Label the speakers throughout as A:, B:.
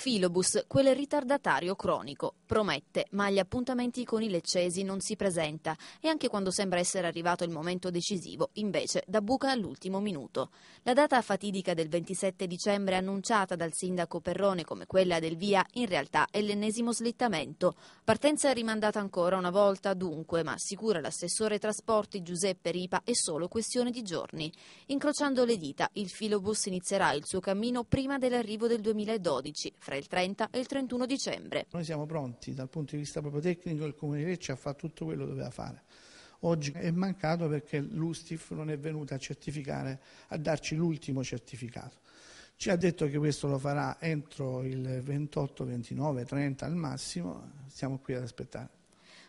A: Filobus, quel ritardatario cronico, promette, ma agli appuntamenti con i leccesi non si presenta e anche quando sembra essere arrivato il momento decisivo, invece da buca all'ultimo minuto. La data fatidica del 27 dicembre annunciata dal sindaco Perrone come quella del via, in realtà è l'ennesimo slittamento. Partenza rimandata ancora una volta dunque, ma assicura l'assessore trasporti Giuseppe Ripa è solo questione di giorni. Incrociando le dita, il filobus inizierà il suo cammino prima dell'arrivo del 2012 fra il 30 e il 31 dicembre.
B: Noi siamo pronti dal punto di vista proprio tecnico, il Comune di Lecce ha fatto tutto quello che doveva fare. Oggi è mancato perché l'Ustif non è venuta a certificare, a darci l'ultimo certificato. Ci ha detto che questo lo farà entro il 28, 29, 30 al massimo, stiamo qui ad aspettare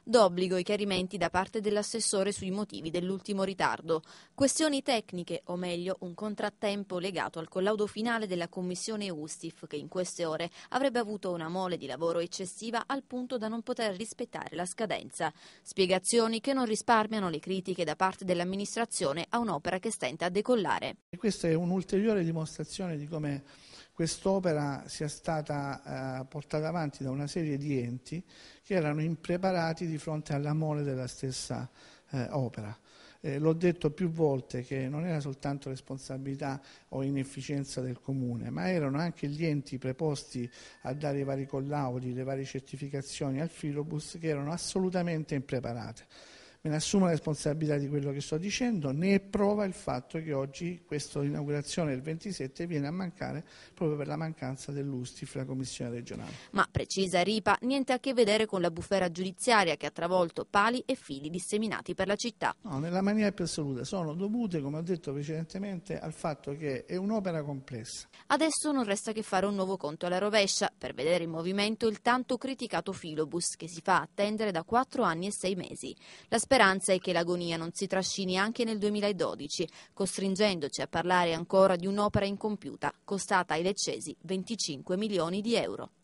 A: d'obbligo i chiarimenti da parte dell'assessore sui motivi dell'ultimo ritardo. Questioni tecniche, o meglio un contrattempo legato al collaudo finale della commissione Ustif che in queste ore avrebbe avuto una mole di lavoro eccessiva al punto da non poter rispettare la scadenza. Spiegazioni che non risparmiano le critiche da parte dell'amministrazione a un'opera che stenta a decollare.
B: Questa è un'ulteriore dimostrazione di come quest'opera sia stata eh, portata avanti da una serie di enti che erano impreparati di fronte alla mole della stessa eh, opera. Eh, l'ho detto più volte che non era soltanto responsabilità o inefficienza del Comune, ma erano anche gli enti preposti a dare i vari collaudi, le varie certificazioni al filobus che erano assolutamente impreparate me ne assumo la responsabilità di quello che sto dicendo, ne è prova il fatto che oggi questa inaugurazione del 27 viene a mancare proprio per la mancanza dell'USTIF, la Commissione regionale.
A: Ma precisa Ripa, niente a che vedere con la bufera giudiziaria che ha travolto pali e fili disseminati per la città.
B: No, nella maniera più assoluta, sono dovute, come ho detto precedentemente, al fatto che è un'opera complessa.
A: Adesso non resta che fare un nuovo conto alla rovescia per vedere in movimento il tanto criticato filobus che si fa attendere da quattro anni e sei mesi. La speranza è che l'agonia non si trascini anche nel 2012, costringendoci a parlare ancora di un'opera incompiuta, costata ai leccesi 25 milioni di euro.